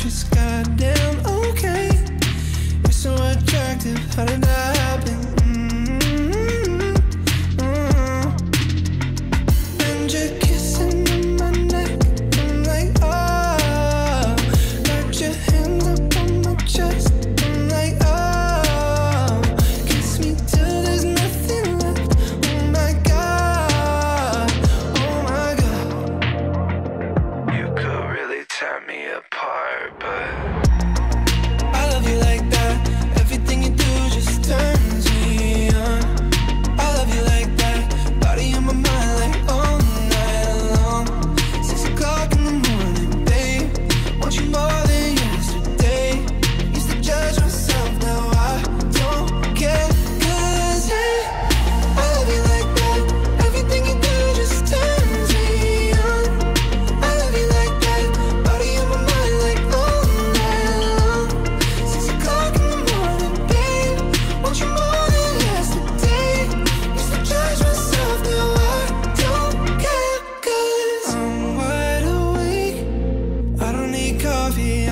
precious goddamn envie